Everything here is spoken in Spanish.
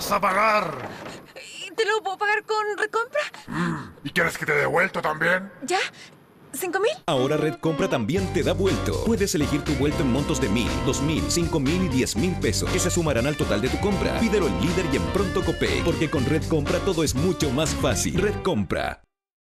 vas a pagar? ¿Te lo puedo pagar con recompra? Mm. ¿Y quieres que te dé vuelto también? ¿Ya? ¿Cinco mil? Ahora Red Compra también te da vuelto. Puedes elegir tu vuelto en montos de mil, dos mil, cinco mil y diez mil pesos que se sumarán al total de tu compra. Pídelo en líder y en pronto copé, porque con Red Compra todo es mucho más fácil. Red Compra.